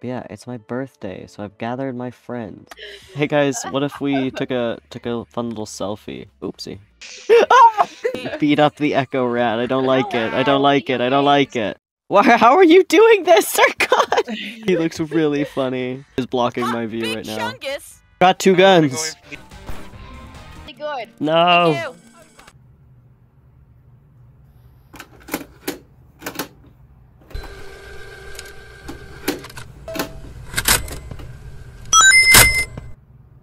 But yeah, it's my birthday, so I've gathered my friends. Hey guys, what if we took a took a fun little selfie? Oopsie. Beat up the Echo Rat. I don't like it. I don't like it. I don't like it. Why? How are you doing this, Sir God? he looks really funny. He's blocking my view right now. Chungus. Got two guns. Good. No.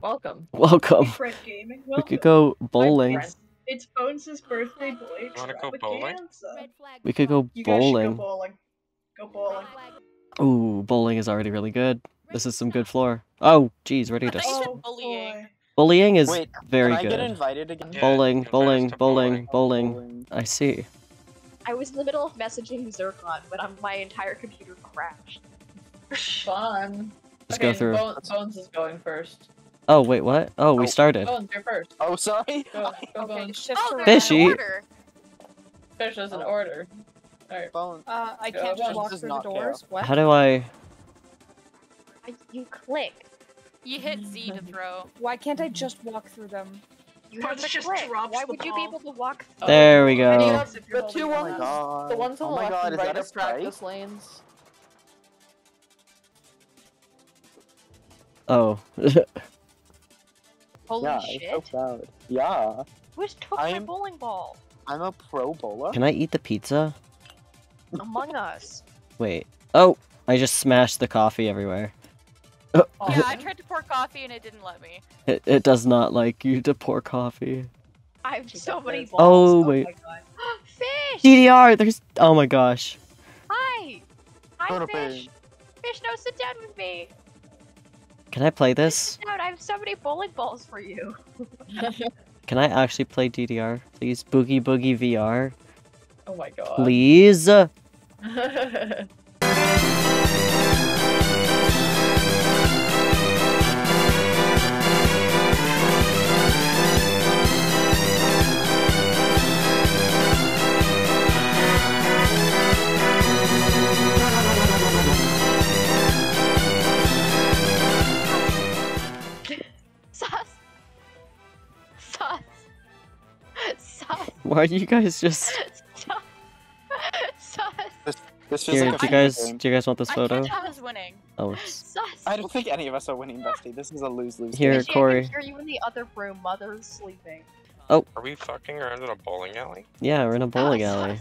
Ew. Welcome. Welcome. Fred Gaming. We could go bowling. It's Bones' birthday boy. Wanna go bowling? We could go You guys go bowling. bowling. Go bowling. Ooh, bowling is already really good. This is some good floor. Oh, geez, ready to. I s- Oh, bullying. Bullying is Wait, very can I get good. invited again? Yeah, Bowling, bowling, bowling, bowling. bowling. I see. I was in the middle of messaging Zircon, but um, my entire computer crashed. Fun. Let's okay, go through. Bones, Bones is going first. Oh, wait, what? Oh, we Oh. started. Bones, you're first. Oh, sorry. Go, go Okay, Bones. shift Oh, Fishy. an order. Fish is in order. Alright. Bone. Uh, I Go, can't just walk through the not care. doors. What? How do I? I, you click. You hit Z to throw. Why can't I just walk through them? You have to just click. Why the would you be able to walk? Oh. There we go. have the two Oh my god. the ones on oh the my left god, and is right that a are practice strike? lanes. Oh. Holy yeah, shit! it's so proud. Yeah, Who's took I'm- bowling ball? I'm a pro bowler. Can I eat the pizza? Among Us. Wait. Oh, I just smashed the coffee everywhere. Uh, oh, Yeah, I tried to pour coffee and it didn't let me. It, it does not like you to pour coffee. I have so many this. balls. Oh, oh my wait. god. Fish! DDR, there's. Oh my gosh. Hi! Hi, Fish! Fish, no, sit down with me! Can I play this? Sit down, I have so many bowling balls for you. Can I actually play DDR, please? Boogie Boogie VR, oh my god. please. Why are you guys just Sus! Sus! This feels here? like Do you guys game. do you guys want this I photo? thought I was winning. Oh, it's I don't think any of us are winning, Bestie. This is a lose-lose. Here, Fishy, I Corey. can hear you in the other room. Mother's sleeping. Oh. Are we fucking around in a bowling alley? yeah, we're in a bowling Sus. alley.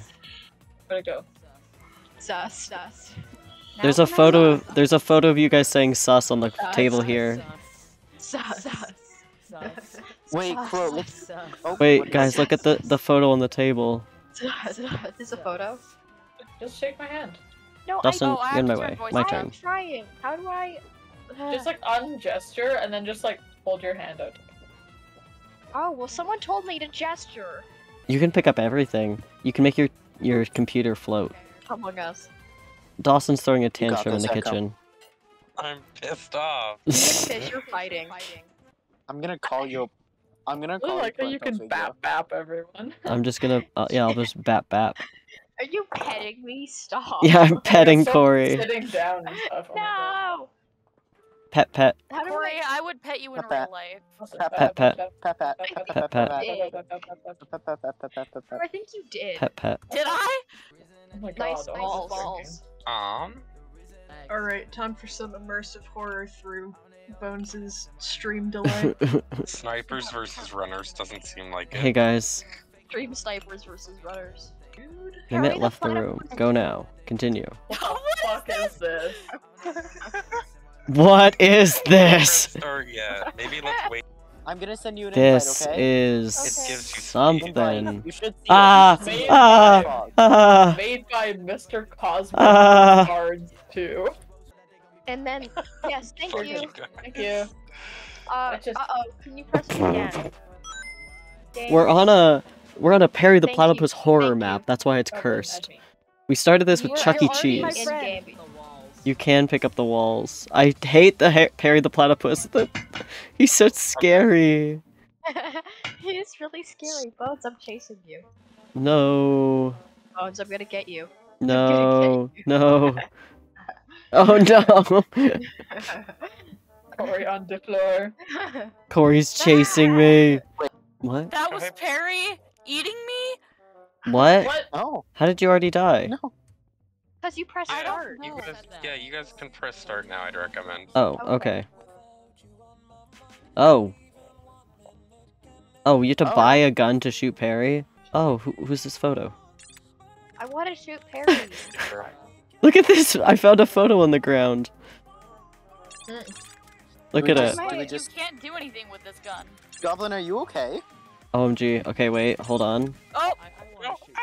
Where'd it go? Sus! Sus! There's a photo of there's a photo of you guys saying sus on the Sus. table here. Sus! Sus. Wait, Sus. Crow, let's. Oh, Wait, guys, look at the the photo on the table. Is this a photo? Just shake my hand. No, Dustin, I, Oh, I you're in have my to way. turn voice My on. turn. I'm trying. How do I? Uh, Just like ungesture and then just like hold your hand out. Oh well, someone told me to gesture. You can pick up everything. You can make your your computer float. Among Us. Dawson's throwing a tantrum in the Echo. kitchen. I'm pissed off. You're fighting. I'm gonna call you. I'm gonna I call like how you. you can figure. bap bap everyone. I'm just gonna uh, yeah, I'll just bap bap. Are you petting me? Stop. Yeah, I'm petting Stop Corey. Sitting down and stuff. Oh my god. No. Pet pet. How do Corey, I? I would pet you in Pet real pat. life. Pat, Pet, pet. Pat, pat, I pat, think pat, Pet, pat, pet. pat, pat, pat, pat. I think you did. Pet pet. Did I? Oh my god. Nice I'm balls. just balls. Um, Alright, time for some immersive horror through Bones' stream delay. snipers versus runners doesn't seem like it. hey guys, Dream snipers versus runners. Dude. Emmett Harry the left the room. Go now. Continue. What the fuck is this? What is this? Or yeah, maybe let's wait. I'm gonna send you an This invite, okay? is Okay. gives you something. You should see Ah, it. You should see ah, it. Ah, Made by Mr. Cosmo Ah. Cards 2. And then, yes, thank you. Thank you. Uh, just- uh oh, can you press it again? Dang. we're on a we're on a Perry the Thank you. Platypus horror Thank you. map. That's why it's Okay, cursed. We started this with You were- Chuck E. you're already my Cheese. In friend. game. You can pick up the walls. I hate the ha- Perry the Platypus. The- He's so scary. He's really scary. Bones, I'm chasing you. No, Bones, I'm gonna get you. no, no. Oh no! Corey on the floor. Corey's chasing me. What? That was Perry eating me? What? What? Oh, How did you already die? no. Because you press Yeah, start. you guys, yeah, you guys can press start now. I'd recommend. Oh, Okay. okay. Oh. Oh, you have to Oh. buy a gun to shoot Perry? Oh, who, who's this photo? I want to shoot Perry. Look at this! I found a photo on the ground. Mm. Look at just- it. do we You can't do anything with this gun. Goblin, are you okay? OMG. Okay, wait, hold on. Oh,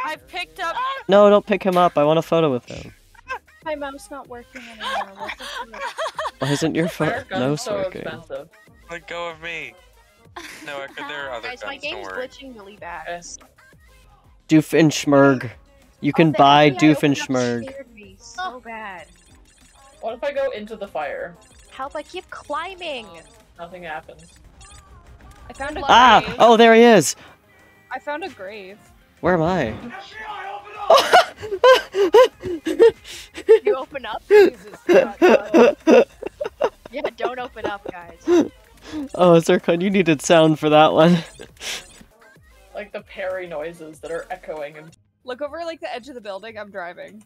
I picked up. No, don't pick him up. I want a photo with him. My mouse not working anymore. What the fuck? Why isn't your Fire photo gun's no so working? expensive. Let go of me. No, I could, there are other Guys, my guns. Don't game's worry. glitching really bad. Yes. Doofenshmirtz. You can Oh, the buy FBI opened up Doofenshmirtz. scared me so bad. What if I go into the fire? Help! I keep climbing. Nothing happens. I found a Ah! grave. Oh, there he is! I found a grave. Where am I? You open up? Jesus, God, God. Yeah, don't open up, guys. oh, Zircon, you needed sound for that one. Like the Perry noises that are echoing and Look over like the edge of the building. I'm driving.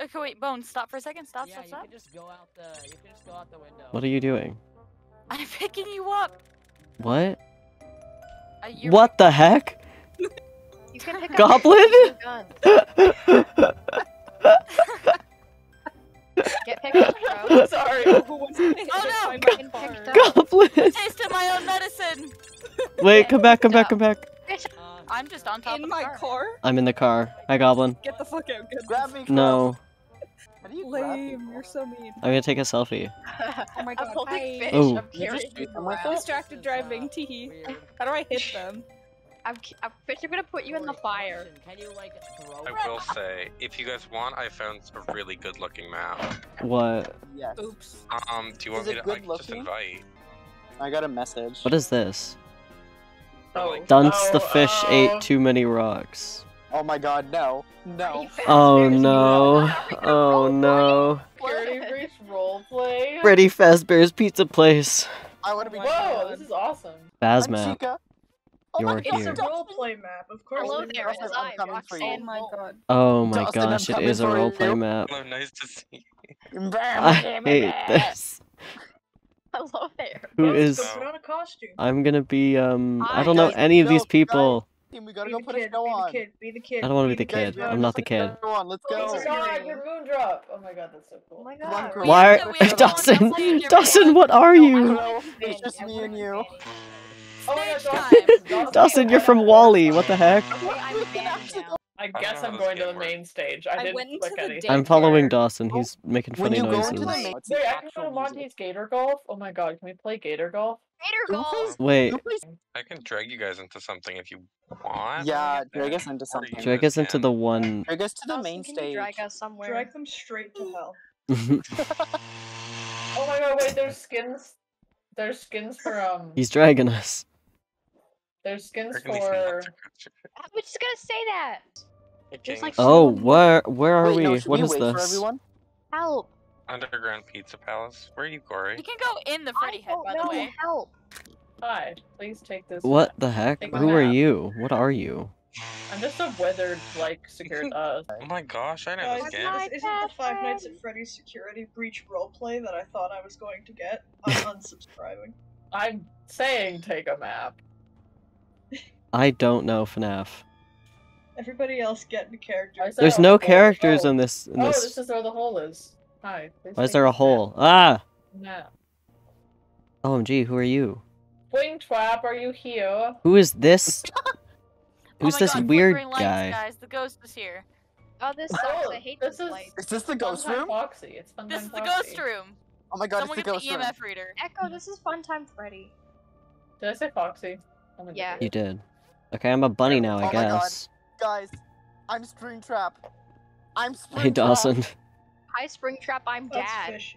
Okay, wait, Bones, stop for a second. Stop, yeah, stop, you stop. can just go out the you can just go out the window. What are you doing? I'm picking you up. What? Uh, What the heck? You can pick up Goblin? your gun. Get picked up, bro. sorry. Who wants to hit Oh, no. by my car? up. Goblin! Taste of my own medicine. Wait, come back, come back, come back. I'm just on top In of my the car. car? I'm in the car. Hi, Goblin. Get the fuck out. Get Grab me. Crow. No, How do you Lame. people? You're so mean. I'm gonna take a selfie. Oh my I'm god. holding hi. fish. Oh. I'm carrying shoot you them with around. it? Distracted driving. Teehee. How do I hit them? I'm, I'm fish. I'm gonna put you in the fire. Can you like throw? I will say, if you guys want, I found a really good looking map. What? Yes. Oops. Um, do you want Is me to? I good just invite. I got a message. What is this? Oh. Dunce the Oh, fish oh. ate too many rocks. Oh my god, no. No. Oh no. Oh no. Security Breach roleplay. Freddy Fazbear's Pizza Place. I want to be. Oh Whoa, God. this is awesome. I'm Phasmap. Oh You're god, here. It's a roleplay map, of course. Hello there, it's I'm I, coming for you. Oh my god. Oh my Dustin, I'm gosh, it coming is a roleplay you. map. Hello, nice to see you. I hate this. Hello there. Who Let's is? put on a costume. I'm gonna be um. I Hi, don't know any of Go, these guys. people. Team, we gotta Be go put kid, a show be on. the kid, be the kid. I don't want to be the kid. run. I'm not the kid. Go on, let's Oh go. my god, your moondrop! Oh my god, that's so Oh cool. my Come on, god. Crow. Why? have to- we have to Dawson, go on a date, Dawson, what are you? No, it's just me and you. Oh my god, Dawson. Dawson, you're from Wally. What the heck? Okay, I'm banned now. I guess I I'm going to the game main stage. I I didn't went into click the anything. date- I'm following Dawson. He's making When funny you go noises. into the main, it's the Wait, I can actual go to. Monty's Gator Golf? Oh my god, can we play Gator Golf? Gator golf. Wait, I can drag you guys into something if you want. Yeah, Like drag us into something. you drag us into the one. Drag us to the Dawson, main can stage. You drag us somewhere. Drag them straight to hell. Oh my god, wait, there's skins. There's skins for, um. He's dragging us. There's skins Dragging me for. nuts are I was just gonna say that. good. There's, like, Oh, where where are Wait, no, we? should What we is this? Help. Underground Pizza Palace. Where are you, Corey? You can go in the Freddy I head, don't by know. the way. Help. Hi, please take this. What the heck? Take my Who are you? What are you? I'm just a weathered, like, secured, uh. Oh my gosh, I know Guys, this this game. my isn't the Five Nights at. Freddy's Security Breach roleplay that I thought I was going to get. I'm unsubscribing. I'm saying take a map. I don't know FNAF. Everybody else get into characters. There's no hole. characters Oh. in this. In Oh, this. this is where the hole is. Hi. Why is there a this hole? Ah! Map. OMG, who are you? Wing Twap, are you here? Who is this? Who's oh this god, weird flickering lights, guy? guys. The ghost is here. Oh, this sucks. Oh, I hate this this, is- light. Is this the ghost Funtime room? Foxy. It's Funtime This is the Foxy. ghost room. Oh my god, Someone it's the get the ghost room. EMF reader. Echo, this is Fun Time Freddy. Did I say Foxy? I'm an Yeah. You did. Okay, I'm a bunny oh now, Oh I my God. guess. Guys, I'm Springtrap. I'm Springtrap. Hey, Dawson. Hi, Springtrap. I'm That's Dad. fish.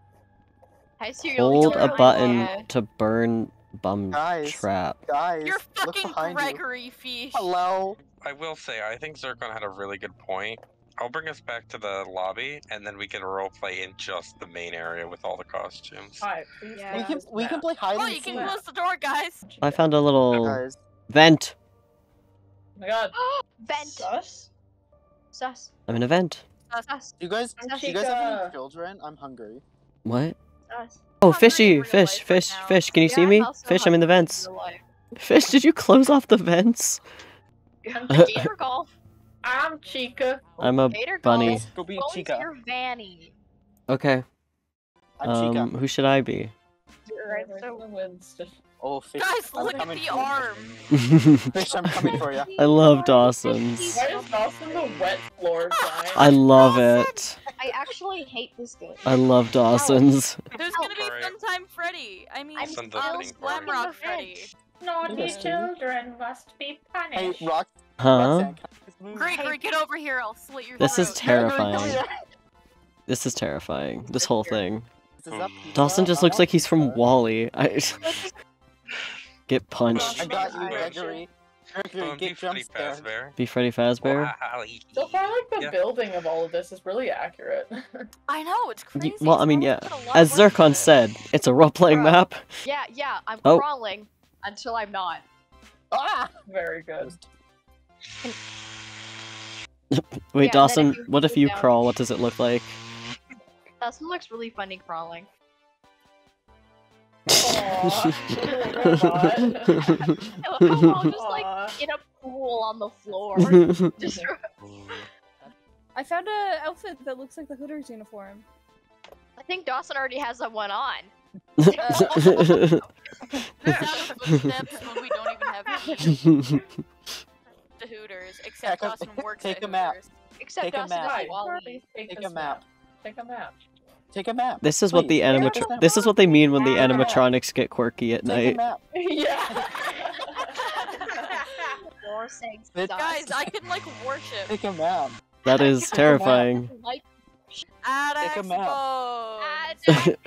Hi, Serial Hold Killer, a I'm button to burn bum Guys. trap. Guys, You're look fucking behind you. Gregory Fish. Hello. I will say, I think Zircon had a really good point. I'll bring us back to the lobby, and then we can roleplay in just the main area with all the costumes. Hi, Yeah. We can this we can map. play hide Oh, and you can close the door, guys. I found a little Guys, vent. Oh my god. Vent. Sus? Sus. I'm in a vent. Sus. you guys, I'm you guys have any Chica. children? I'm hungry. What? Sus. Oh, hungry in fishy, real fish, life right fish, fish. Can you Yeah, see I'm me? Fish, I'm in the vents. real life. Fish, did you close off the vents? Gator golf. I'm Chica. I'm a Gator bunny. golf. Go be Go into Chica. your vanny. Okay. I'm Chica. Um, who should I be? Alright, so Winston. Oh, fish. Guys, I'm look at coming the for you. arm. Fish, I'm coming for you. I love Dawson's. Why is Dawson the wet floor sign? I love it. I actually hate this game. I love Dawson's. There's gonna be Alright. Funtime Freddy. I mean, I'm Send still the thing for. Glamrock Freddy. Naughty children must be Hey, punished. Rock. Huh? Roxanne, can I just move? Gregory, get over here. I'll slit your This is throat. Gregory, terrifying. This is terrifying. This whole thing. This is up, pizza. Dawson just looks like he's from pizza. Wally. I get punched. I got you, Alright. Gregory. Um, be get jump Freddy scared. Fazbear. Be Freddy Fazbear. Wally. So far, like the Yeah. building of all of this is really accurate. I know it's Y- crazy. well, I mean, yeah. put a lot As Zircon said, it's a role-playing map. Yeah, yeah, I'm Oh. crawling until I'm not. Ah! Very good. Wait, Yeah, and then if Dawson, what if you down- crawl? What does it look like? That one looks really funny crawling. Aw. Oh, I'm just like in a pool on the floor. just I found a outfit that looks like the Hooters uniform. I think Dawson already has that one on. The sound of footsteps when we don't even have the Hooters, except Dawson works take at a map. Hooters. Except Take a Dawson map. is Wally. Take, Take this a map. Take a map. Take a map. this is what the Please, take a animatron. map. This is what they mean when the animatronics get quirky at Take a night. map. yeah. You're saying Bitch. sus. Guys, I can like worship. Take a map. That is terrifying. Take a map. Expo. Ad-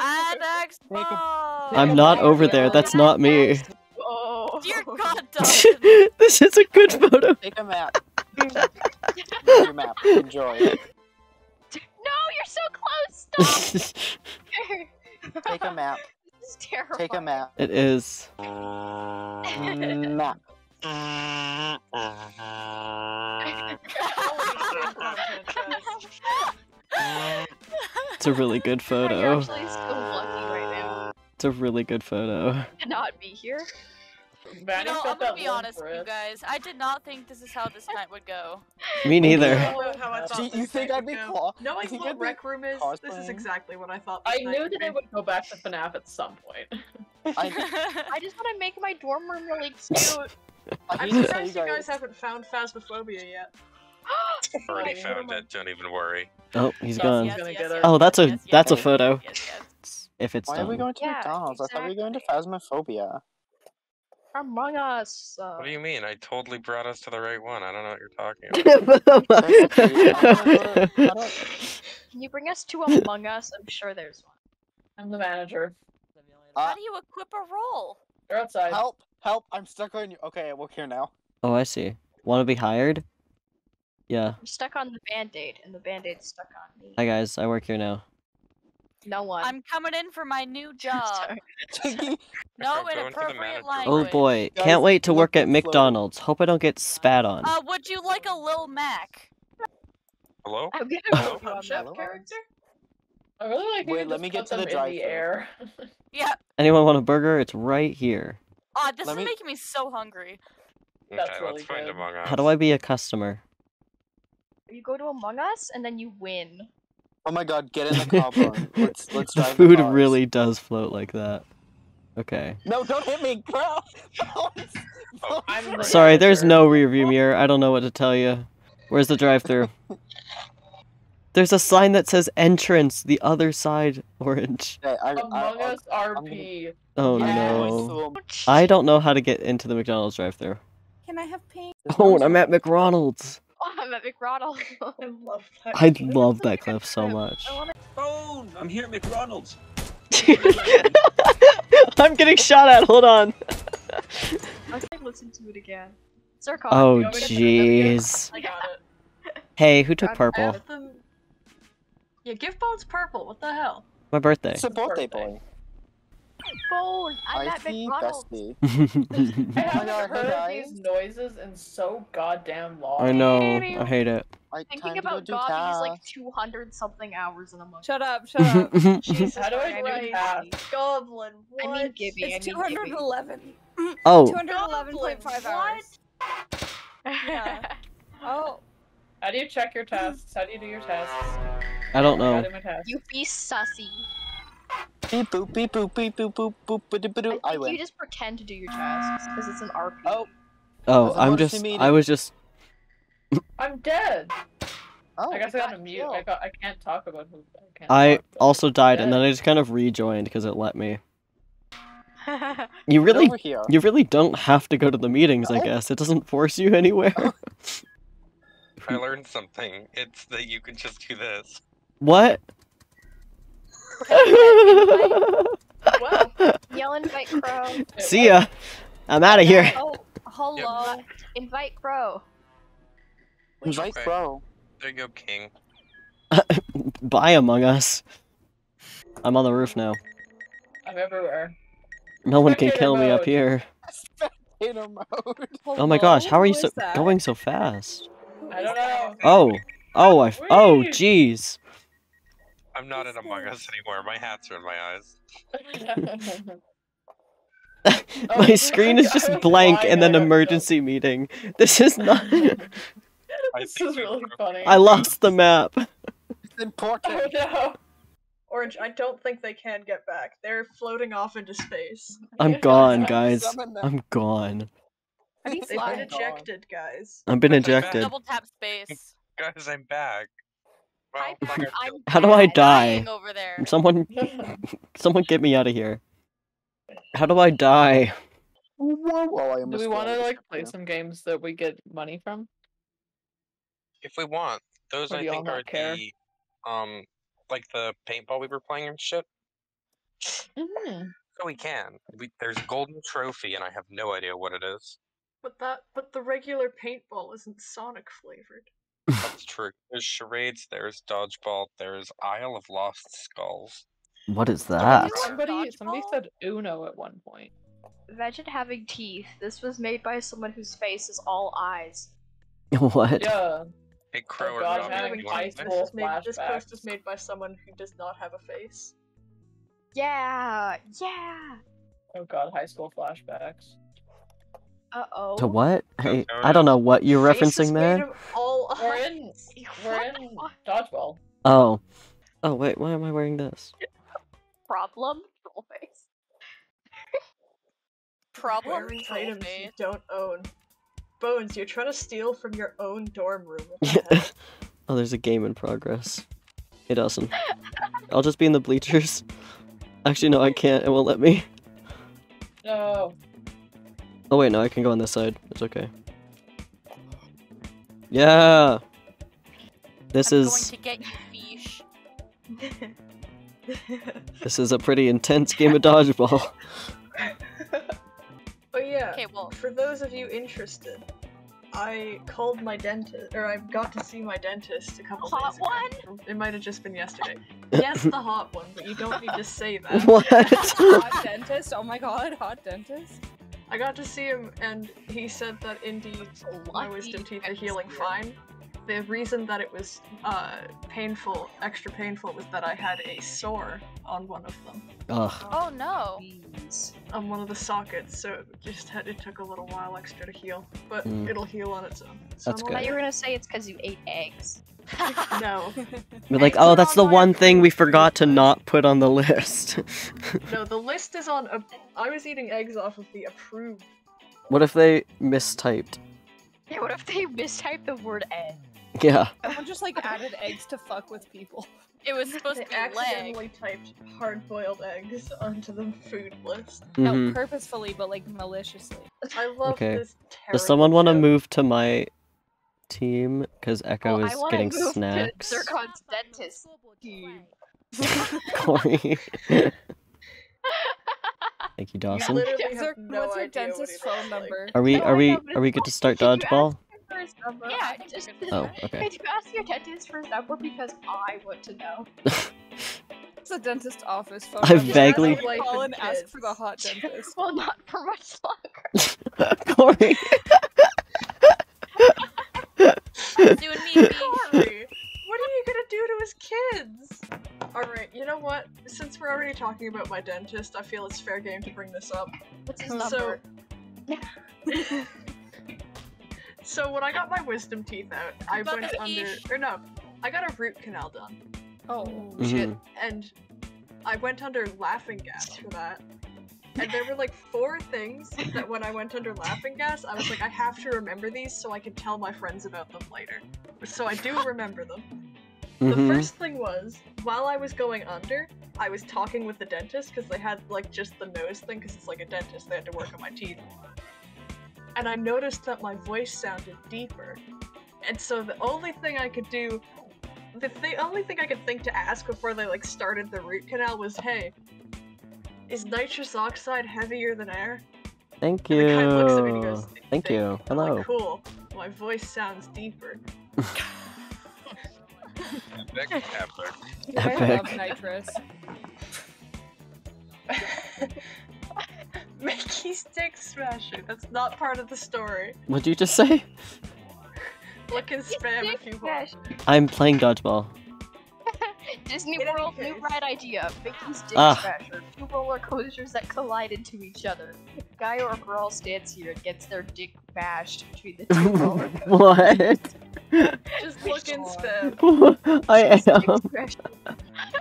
Ad Take Expo. I'm not over there. That's not me. Oh. Dear God, this is a good photo. Take a map. Take your map. Enjoy. No, you're so close. Stop. Take a map. this is terrifying. Take a map. it is. Mm, map. It's a really good You're photo. actually so lucky right now It's a really good photo. to not be here. You know, I'm gonna be honest with you guys. I did not think this is how this night would go. Me neither. How I thought Do you this think I'd be go. claw? Knowing you think what I'd be Rec Room is, this is exactly what I thought. I night knew that I would go back to FNAF at some point. I, I just want to make my dorm room really cute. I I'm hate you surprised you guys guys. haven't found Phasmophobia yet. Already Sorry. found it. Don't even worry. Oh, he's Yes, gone. yes, yes, get yes, it. Oh, that's a yes, that's a photo. Yes, yes. If it's Why are we going to Yeah, McDonald's? I thought we were going to Phasmophobia. Among Us. Uh, What do you mean? I totally brought us to the right one. I don't know what you're talking about. can you bring us to Among Us? I'm sure there's one. I'm the manager. Uh, How do you equip a role? They're outside. Help! Help! I'm stuck on you. Okay, I work here now. oh, I see. Want to be hired? Yeah. I'm stuck on the band-aid, and the band-aid's stuck on me. Hi guys, I work here now. No one. I'm coming in for my new job. No Go into the inappropriate language. Oh boy, can't wait to work at at McDonald's. Hope I don't get spat on. Uh, would you like a Lil Mac? Hello? I'm gonna Hello? put Chef character? I really like. Wait, Wait, let me get to the in the air. Yeah. Anyone want a burger? It's right here. Ah, this Let is me- making me so hungry. Okay, That's let's really find. Among Us. How do I be a customer? You go to Among Us, and then you win. Oh my god, get in the car. Let's let's the drive food cars. really does float like that. Okay. No, don't hit me, bro. Oh, I'm the Sorry, there's manager. no rearview mirror. I don't know what to tell you. Where's the drive-through? There's a sign that says entrance, the other side orange. Okay, I, I, Among I, Us RP. Oh I'm Yes. no. I don't know how to get into the McDonald's drive-through. Can I have pink? Oh, and I'm at McDonald's. Oh, I'm at McDonald's. I love that. I love that clip so much. I wanna- Phone! I'm here at McDonald's. I'm getting shot at. Hold on. I can listen to it again. Zircon. Oh You want jeez. I got it. Hey, who took purple? Yeah, give Bones purple. What the hell? My birthday. It's a birthday Birthday. boy. Bone! I'm at Icy McDonald's. bestie. I my haven't God, heard guys. these noises in so goddamn long. I know. I hate it. I Thinking time to go about do God, he's like 200 something hours in a month. Shut up, shut up. Jesus How do I do Christ. tasks? Goblin, what? I mean, Gibby. I It's mean, Gibby. 211. oh, 211.5 hours. Yeah. Oh, How do you check your tasks? How do you do your tasks? I don't know. do you be sussy. Beep boop beep boop beep boop boop boop boop boop. I I win. you just pretend to do your tasks because it's an RP. Oh, Oh, That's a I'm just. meeting. I was just. I'm dead. oh. I guess I got got to mute. I got. I can't talk about who. I can't. I talk, also died, and then I just kind of rejoined because it let me. Oh. You really, here. you really don't have to go to the meetings. I guess it doesn't force you anywhere. Oh. I learned something. It's that you can just do this. what? Well, Yell invite Crow. See ya. I'm out of here. oh, hello. Invite Crow. Invite Okay. bro. There you go, King. Bye, Among Us. I'm on the roof now. I'm everywhere. No one can Spectator kill me up here. Spectator mode. Oh my gosh, how are you so that? going so fast? I don't know. Oh, oh, I, oh, jeez. I'm not in Among Us anymore. My hats are in my eyes. My Oh, screen is just blank lying, and then I know. emergency meeting. This is not. This is really funny. I lost the map. It's important. Oh no. Orange, I don't think they can get back. They're floating off into space. I'm gone, guys. I'm gone. How do you They've been fly? ejected, guys. I've been ejected. Double tap space. Guys, I'm back. Well, Hi, I got I'm killed. How do I die? Over there. Someone, someone get me out of here. How do I die? Whoa, oh, I Do we want to like play some games that we get money from? if we want, those Or I think are care? the um like the paintball we were playing and shit. Mm-hmm. So we can. We, there's a golden trophy, and I have no idea what it is. But that, but the regular paintball isn't Sonic flavored. That's true. There's charades. There's dodgeball. There's Isle of Lost Skulls. What is that? Somebody, somebody said Uno at one point. Imagine having teeth. This was made by someone whose face is all eyes. What? Yeah. Hey, oh Crow or God, Robbie, having you this? Is made, this post flashbacks. is made by someone who does not have a face. Yeah, yeah. Oh god, high school flashbacks. Uh oh. To what? Hey, Oh, I don't know what you're referencing made there. all We're in, we're in dodgeball. Oh. Oh wait, why am I wearing this? Problem? Troll face. Problem. wearing troll items you don't own. Bones, you're trying to steal from your own dorm room. What the heck? oh, there's a game in progress. It doesn't. I'll just be in the bleachers. Actually, no, I can't. It won't let me. No. Oh wait, no, I can go on this side. It's okay. Yeah. This I'm is going to get you, fish. this is a pretty intense game of dodgeball. oh yeah, Okay, well, for those of you interested, I called my dentist, or I got to see my dentist a couple Hot days ago. one? It might have just been yesterday. yes, the hot one, but you don't need to say that. what? hot dentist. Oh my god, hot dentist. I got to see him, and he said that indeed my wisdom teeth are healing fine. The reason that it was uh, painful, extra painful, was that I had a sore on one of them, Ugh. oh no. on one of the sockets. So it just had it took a little while extra to heal, but Mm. it'll heal on its own. So That's I'm I good. thought you were gonna say it's because you ate eggs. No, We're like, oh, that's the one thing we forgot to not put on the list. no, the list is on. A, I was eating eggs off of the approved. what if they mistyped? Yeah, what if they mistyped the word egg? Yeah. Someone just like added eggs to fuck with people. It was supposed They to be leg. accidentally typed hard-boiled eggs onto the food list. hmm No, purposefully, but like maliciously. I love Okay. this. Does someone want to move to my team? Because Echo Well, is wanna getting move to snacks. Zircon's dentist team. Corey. Thank you, Dawson. Literally What's have your, no what's your idea what dentist's phone like. number? Are we are we are we good to start Did you ask dodgeball? For his number. Yeah, I I just we're Oh, I okay. do ask your dentist for his number because I want to know. It's a dentist office phone. I vaguely- I would call and and ask for the hot dentist. well, not for much longer. Corey. Doing me, me. Corey, what are you gonna do to his kids? Alright, you know what? Since we're already talking about my dentist, I feel it's fair game to bring this up. What's his So, number? So when I got my wisdom teeth out, I About went under, or no, I got a root canal done, Oh. shit, Mhm. and I went under laughing gas for that. And there were like four things that when I went under laughing gas, I was like, I have to remember these so I can tell my friends about them later. So I do remember them. The Mhm. first thing was, while I was going under, I was talking with the dentist because they had like just the nose thing because it's like a dentist, they had to work on my teeth. And I noticed that my voice sounded deeper. And so the only thing I could do, the, the only thing I could think to ask before they like started the root canal was, hey, is nitrous oxide heavier than air? Thank And the guy looks at me and you. goes, Thank "Think." you. I'm like, Hello. cool. My voice sounds deeper. Epic, epic. I love nitrous. Mickey's dick smasher. That's not part of the story. What'd you just say? Look in spam if you want. I'm playing dodgeball. Disney In World new case. ride idea. Mickey's Dick Ah. Smasher. Two roller coasters that collide into each other. Guy or girl stands here and gets their dick bashed between the two roller coasters. what? Just look in God. spam. I am. Smasher.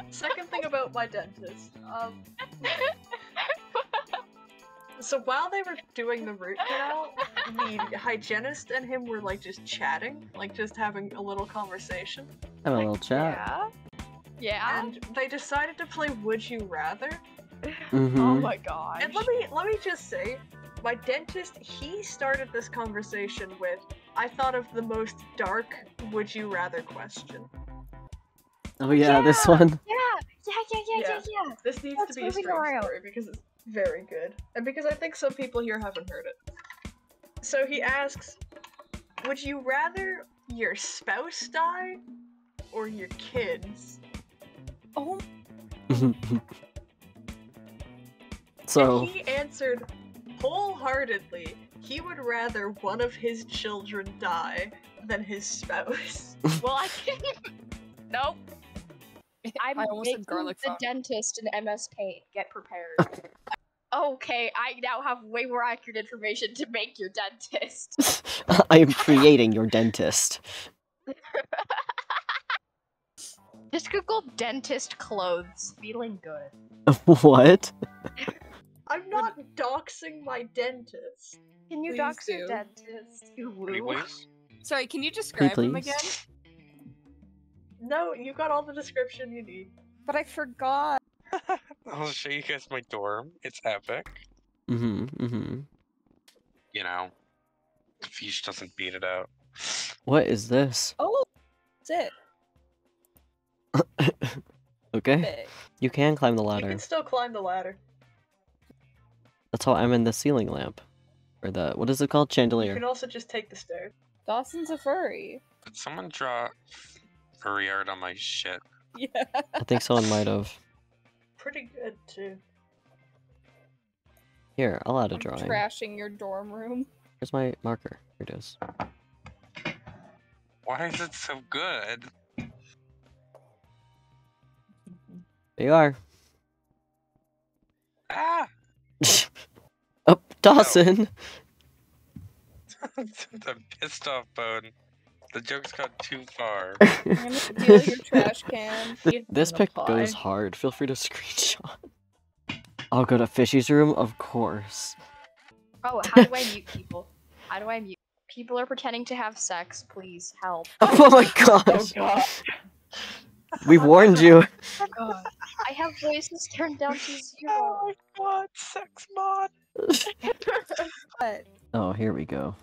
Second thing about my dentist. Um. So while they were doing the root canal, the hygienist and him were like just chatting, like just having a little conversation. Have a little chat. Yeah. Yeah. And they decided to play Would You Rather. Mm-hmm. Oh my god. And let me let me just say, my dentist he started this conversation with I thought of the most dark would you rather question. Oh yeah, this one. Yeah. Yeah. Yeah. Yeah. Yeah. Yeah. Yeah. This needs Let's to be a move it strange around. story because it's very good. And because I think some people here haven't heard it. So he asks, Would you rather your spouse die or your kids? Oh, so And he answered wholeheartedly he would rather one of his children die than his spouse. Well, I can't. nope. I'm I almost said making garlic the font. dentist in MS Paint. Get prepared. okay, I now have way more accurate information to make your dentist. I am creating your dentist. Just Google dentist clothes. Feeling good. what? I'm not doxing my dentist. Can you Please dox your dentist? Pretty Woo. please. sorry. Can you describe him please? again? No, you got all the description you need. But I forgot. I'll show you guys my dorm. It's epic. Mm-hmm. Mm-hmm. You know, Fish doesn't beat it out. What is this? Oh, that's it. okay. it. You can climb the ladder. You can still climb the ladder. That's how I'm in the ceiling lamp. Or the what is it called? Chandelier. You can also just take the stairs. Dawson's a furry. Did someone draw furry art on my shit? Yeah. I think someone might have. Pretty good too. Here, I'll add a I'm drawing. trashing your dorm room. Where's my marker? Here it is. Why is it so good? There you are. Ah! oh, Dawson! the pissed off bone. The joke's gone too far. I'm gonna steal your trash can. Th- this gonna pic apply. goes hard. Feel free to screenshot. I'll go to Fishy's room, of course. Oh, how do I mute people? How do I mute? People are pretending to have sex. Please help. Oh my gosh! Oh, god. We warned you. Oh god. I have voices turned down to zero. oh my god, sex mod! But Oh, here we go.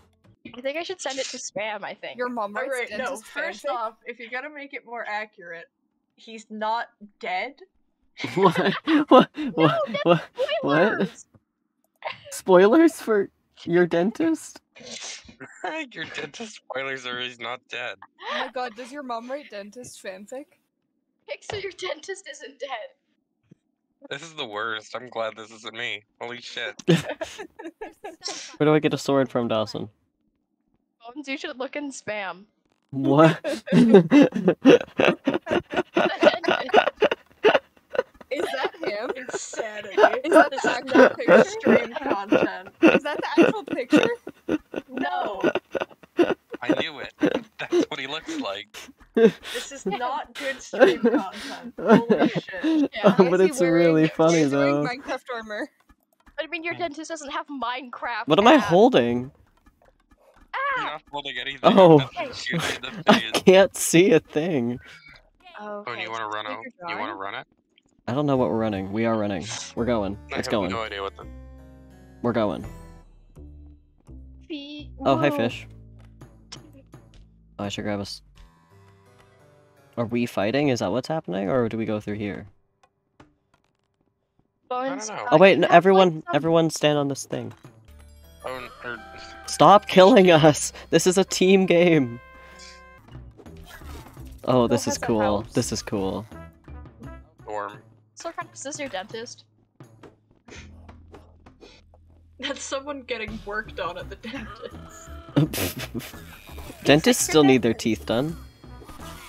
I think I should send it to spam. I think. your mom writes Alright, no, first fanfic? off, if you're gonna make it more accurate, he's not dead. What? What? What? What? What? Spoilers! Spoilers for Your dentist? Your dentist spoilers are he's not dead. Oh my god, does your mom write dentist fanfic? Pixar, your dentist isn't dead. This is the worst. I'm glad this isn't me. Holy shit. Where do I get a sword from, Dawson? Bones, you should look in spam. What? Is that him? Insanity. Is that the actual picture? stream content. Is that the actual picture? No, I knew it. That's what he looks like. this is not good stream content. Holy shit. Yeah. Why but it's wearing- really funny is he wearing though. Minecraft armor. I mean, your mm. dentist doesn't have Minecraft. What am I abs. holding? You're not holding anything. Oh. Nothing the I can't see a thing. Oh, oh Okay, you want to run take out? You want to run it? I don't know what we're running. We are running. We're going. I It's have going. no idea what the. We're going. Feet. Oh, hi, fish. Oh, I should grab us. Are we fighting? Is that what's happening, or do we go through here? Bones. know. Oh wait, no, everyone, everyone, stand on this thing. Oh, or, er, Stop killing us! This is a team game. Oh, this is cool. This is cool. Storm. So, is this your dentist? That's someone getting worked on at the dentist. Dentists still need their teeth done.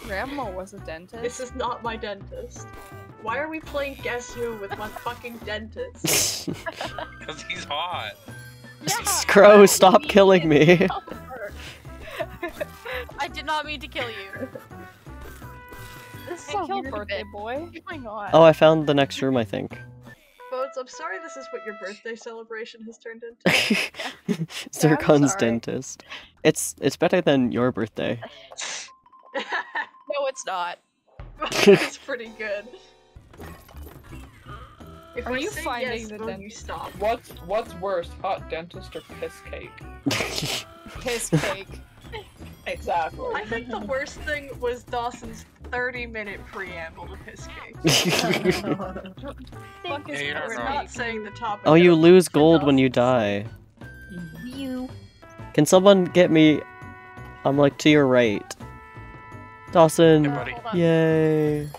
Grandma was a dentist. This is not my dentist. Why are we playing Guess Who with my fucking dentist? Because he's hot. Crow, stop killing me. I did not mean to kill you. This is Hey, so kill birthday boy. Oh my god. Oh, I found the next room, I think. Bones, I'm sorry this is what your birthday celebration has turned into. Zircon's sorry. dentist. It's it's better than your birthday. No, it's not. it's pretty good. If Are you say finding yes, the will dent- you stop? What's what's worse, hot dentist or piss cake? Piss cake. Exactly. I think the worst thing was Dawson's 30 minute preamble to Piss Cake. Fuck is Yeah, you're not We're not saying the topic. oh, you lose for gold when you die. You. Can someone get me? I'm like to your right. Dawson. Yeah, buddy. Yay.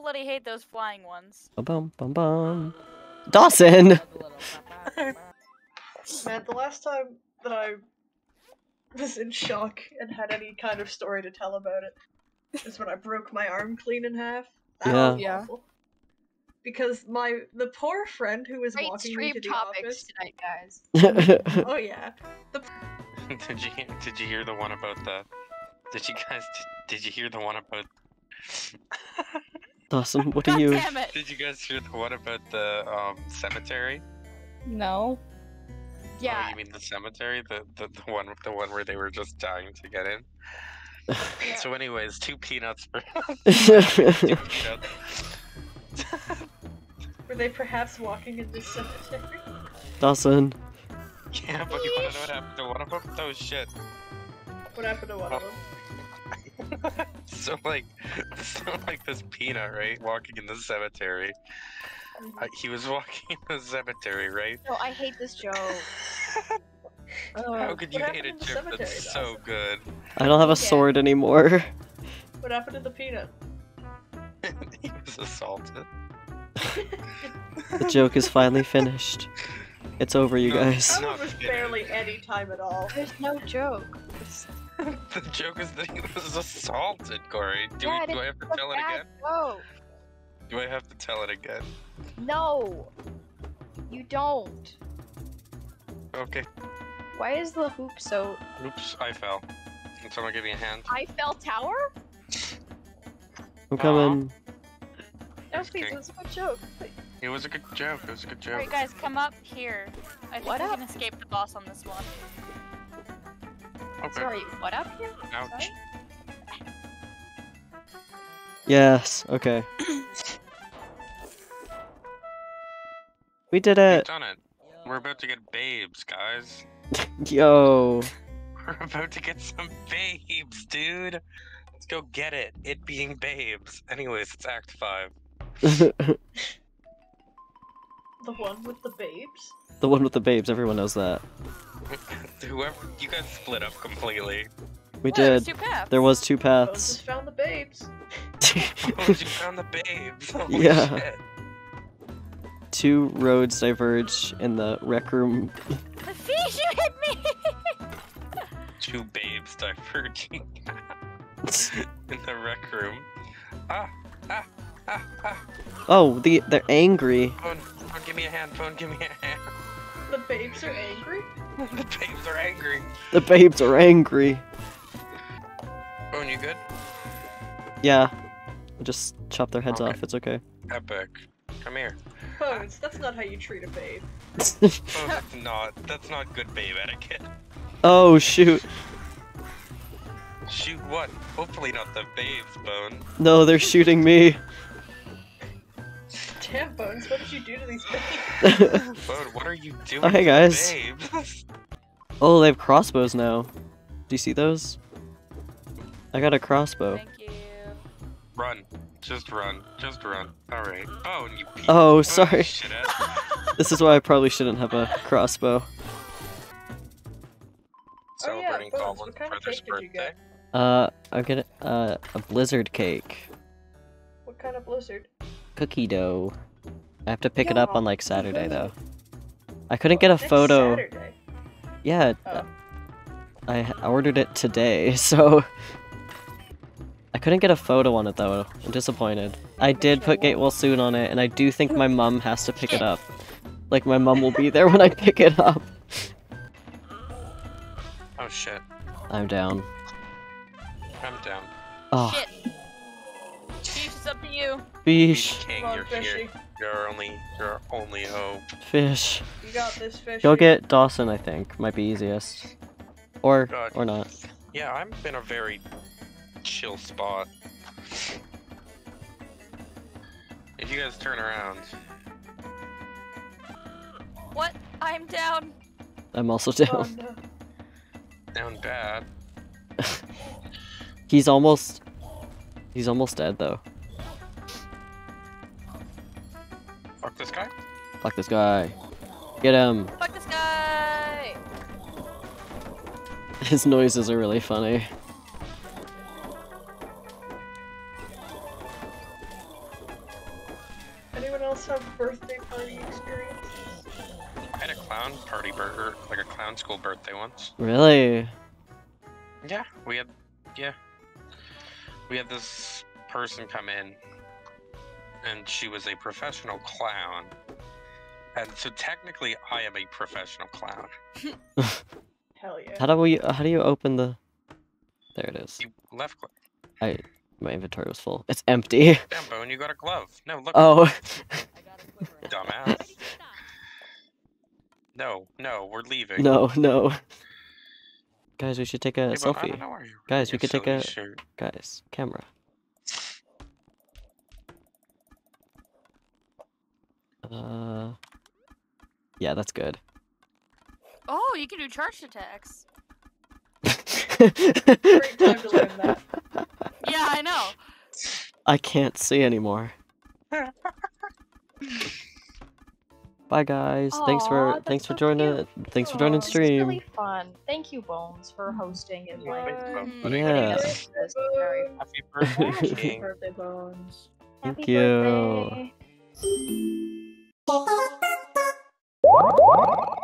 I bloody hate those flying ones. Bum bum bum bum. Dawson. Man, the last time that I was in shock and had any kind of story to tell about it is when I broke my arm clean in half. That Yeah. was Yeah. Because my the poor friend who was Great walking me stream to the topics office. tonight, guys. Oh yeah. did you did you hear the one about the? Did you guys did, did you hear the one about? Dawson, what are God you? damn it! Did you guys hear the one about the um cemetery? No. Oh, Yeah. you mean the cemetery? The, the the one the one where they were just dying to get in. So, anyways, two peanuts for two peanuts. Were they perhaps walking in this cemetery? Dawson. yeah, but you wanna know what happened to one of them? Oh shit. What happened to one of them? So like, so like this peanut, right, walking in the cemetery. Uh, he was walking in the cemetery, right? No, I hate this joke. How could you hate a happened joke cemetery, that's so Dawson? good? I don't have a sword anymore. What happened to the peanut? he was assaulted. The joke is finally finished. It's over, you No. guys. That No, one was it barely any time at all. There's no joke. the joke is that he was assaulted, Corey. Do, Yeah, we, do I have to tell it again? joke. Do I have to tell it again? No. You don't. Okay. Why is the hoop so Oops, I fell. Can someone give me a hand? I fell Tower? I'm coming. No, please, Okay. it was a good joke. It was a good joke. It was a good joke. Alright, guys, come up here. I think What we up? can escape the boss on this one. Okay. Sorry, what up here? Ouch. Sorry? Yes. Okay. We did it! We've done it. We're about to get babes, guys. Yo. We're about to get some babes, dude. Let's go get it. It being babes. Anyways, it's Act 5. the The one with the babes. The one with the babes. Everyone knows that. Whoever you guys split up completely. We What? Did. two paths. There was two Bones paths. just found the babes. Oh, you found the babes. Holy Yeah. shit. two roads diverge in the rec room. The fish, you hit me! Two babes diverging in the rec room. Ah, ah, ah, ah. Oh, the they're angry. Phone, phone, give me a hand. Phone, give me a hand. The babes are angry. the babes are angry. The babes are angry. Phone, you good? Yeah. Just chop their heads Okay. off. It's okay. Epic. Come here. Bones, that's not how you treat a babe. Oh, that's not. That's not good babe etiquette. oh shoot. Shoot what? Hopefully not the babes, Bone. No, they're shooting me. Damn, Bones, what did you do to these babes? Bone, what are you doing? Oh, hey, to guys. Babes? oh, they have crossbows now. Do you see those? I got a crossbow. Thank you. run. Just run. Just run. Alright. Bone, you piece Oh, sorry. This is why I probably shouldn't have a crossbow. Oh, yeah, Celebrating Bones, Colin for of this cake did you birthday. get? Uh, I'm gonna uh a blizzard cake, What kind of blizzard? Cookie dough. I have to pick it up on like Saturday though. I couldn't get a photo. Saturday. Yeah, Oh. I h- I ordered it today, so I couldn't get a photo on it though. I'm disappointed. I did put get well soon on it, and I do think my mom has to pick it up. Like my mom will be there when I pick it up. Oh shit. I'm down. I'm down. Oh, Shit. Chief, it's up to you. fish, King, Come on, you're fishy. here. You're only your only hope. fish. You got this fish. Go get Dawson. I think might be easiest, or God. or not. Yeah, I'm in a very chill spot. If you guys turn around, What? I'm down. I'm also Oh, down. no. down bad. He's almost. He's almost dead though. Fuck this guy. Fuck this guy. Get him. Fuck this guy! His noises are really funny. Anyone else have birthday party experience? I had a clown party burger, like a clown school birthday once. Really? Yeah, we had, yeah, we had this person come in, and she was a professional clown, and so technically I am a professional clown. Hell yeah. How do we? How do you open the? There it is. You left click. I my inventory was full. It's empty. Damn, Bone, you got a glove. No, look, Oh. I got a quiver. dumbass. No, no, we're leaving. no, no. Guys, we should take a Hey, selfie. don't you're Guys, we could take a- shirt. Guys, camera. Uh. Yeah, that's good. Oh, you can do charged attacks. Great time to learn that. Yeah, I know. I can't see anymore. Bye guys. thanks for Aw, that's thanks for so joining. cute. Thanks for Aw, joining this is stream. really fun. Thank you, Bones, for hosting and like Thanks, Bone. Yeah. us through this very Happy birthday, Happy birthday, Bones. Thank Happy you. birthday. パンパン。